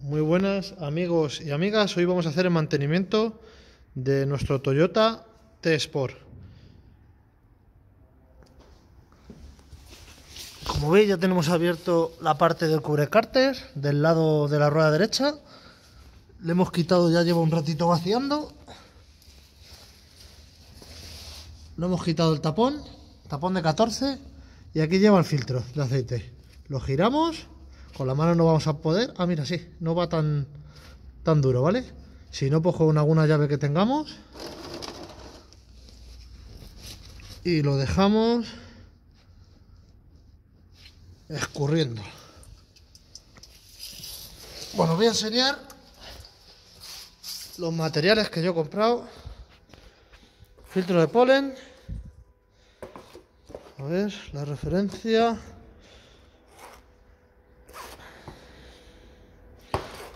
Muy buenas amigos y amigas, hoy vamos a hacer el mantenimiento de nuestro Toyota T-Sport. Como veis ya tenemos abierto la parte del cubrecárter del lado de la rueda derecha. Le hemos quitado, ya lleva un ratito vaciando. Le hemos quitado el tapón, tapón de 14 y aquí lleva el filtro de aceite. Lo giramos con la mano no vamos a poder. Ah, mira, sí, no va tan, tan duro, ¿vale? Si no, pues con alguna llave que tengamos. Y lo dejamos escurriendo. Bueno, voy a enseñar los materiales que yo he comprado. Filtro de polen. A ver, la referencia.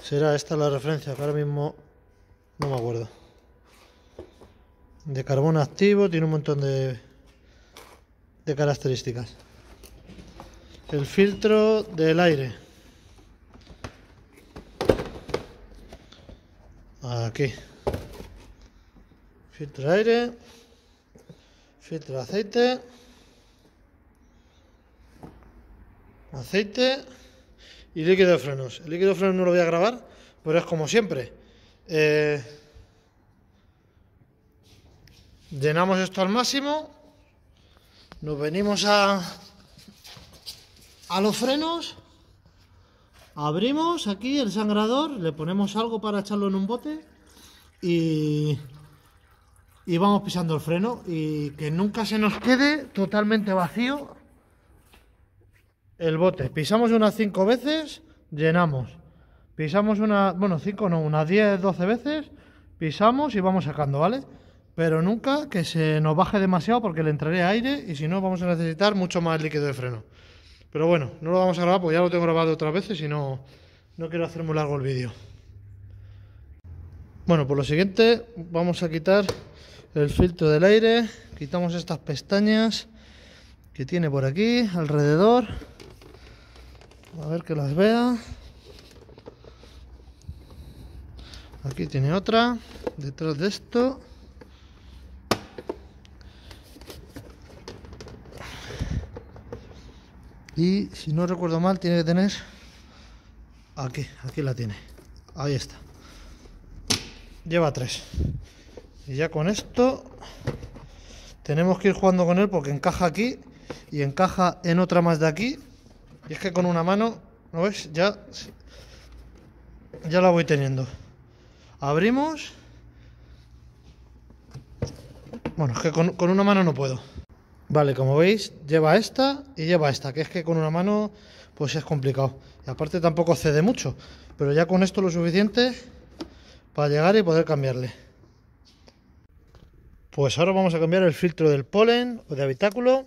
Será esta la referencia, que ahora mismo no me acuerdo. De carbón activo, tiene un montón de, de características. El filtro del aire. Aquí. Filtro de aire. Filtro de aceite. Aceite y líquido de frenos. El líquido de frenos no lo voy a grabar, pero es como siempre. Eh, llenamos esto al máximo, nos venimos a, a los frenos, abrimos aquí el sangrador, le ponemos algo para echarlo en un bote y, y vamos pisando el freno y que nunca se nos quede totalmente vacío el bote. Pisamos unas 5 veces, llenamos. Pisamos una, bueno, 5 no, unas 10, 12 veces, pisamos y vamos sacando, ¿vale? Pero nunca que se nos baje demasiado porque le entraré aire y si no vamos a necesitar mucho más líquido de freno. Pero bueno, no lo vamos a grabar porque ya lo tengo grabado otras veces y no, no quiero hacer muy largo el vídeo. Bueno, por lo siguiente vamos a quitar el filtro del aire, quitamos estas pestañas que tiene por aquí alrededor. A ver que las vea. Aquí tiene otra. Detrás de esto. Y si no recuerdo mal, tiene que tener... Aquí, aquí la tiene. Ahí está. Lleva tres. Y ya con esto tenemos que ir jugando con él porque encaja aquí y encaja en otra más de aquí y es que con una mano, ¿no ves? Ya, ya la voy teniendo. Abrimos. Bueno, es que con, con una mano no puedo. Vale, como veis, lleva esta y lleva esta, que es que con una mano pues es complicado. Y aparte tampoco cede mucho, pero ya con esto lo suficiente para llegar y poder cambiarle. Pues ahora vamos a cambiar el filtro del polen o de habitáculo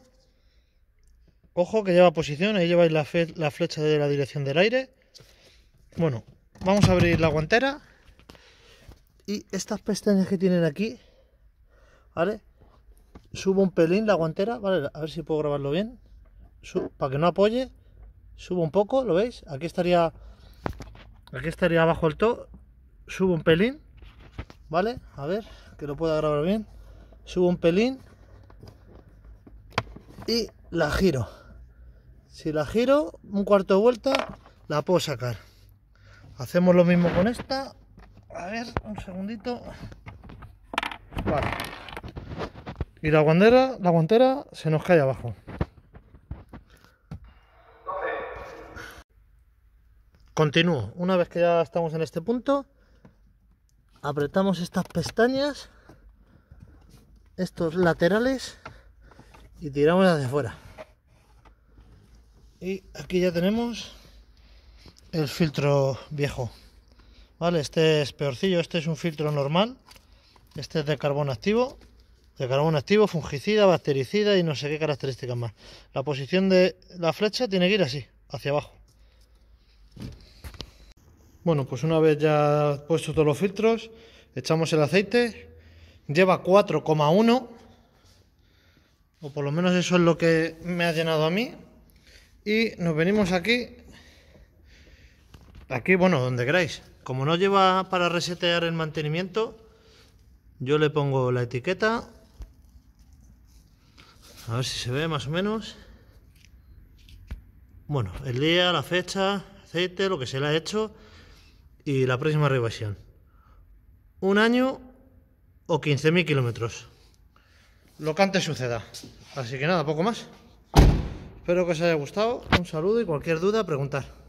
Ojo que lleva posición, ahí lleváis la, flecha de la dirección del aire. Bueno, vamos a abrir la guantera. Y estas pestañas que tienen aquí, ¿vale? Subo un pelín la guantera, ¿vale? A ver si puedo grabarlo bien. para que no apoye, subo un poco, ¿lo veis? Aquí estaría, aquí estaría abajo el to. Subo un pelín, ¿vale? A ver, que lo pueda grabar bien. Subo un pelín y la giro. Si la giro un cuarto de vuelta, la puedo sacar. Hacemos lo mismo con esta. A ver, un segundito. Vale. Y la guantera, la guantera se nos cae abajo. Continúo. Una vez que ya estamos en este punto, apretamos estas pestañas, estos laterales y tiramos hacia afuera. Y aquí ya tenemos el filtro viejo. Vale, este es peorcillo, este es un filtro normal. Este es de carbón activo. De carbón activo, fungicida, bactericida y no sé qué características más. La posición de la flecha tiene que ir así, hacia abajo. Bueno, pues una vez ya puesto todos los filtros, echamos el aceite. Lleva 4,1. O por lo menos eso es lo que me ha llenado a mí y nos venimos aquí aquí, bueno, donde queráis. Como no lleva para resetear el mantenimiento, yo le pongo la etiqueta. A ver si se ve más o menos. Bueno, el día, la fecha, aceite, lo que se le ha hecho y la próxima revisión. Un año o 15.000 kilómetros. Lo que antes suceda. Así que nada, poco más. Espero que os haya gustado. Un saludo y cualquier duda, preguntar.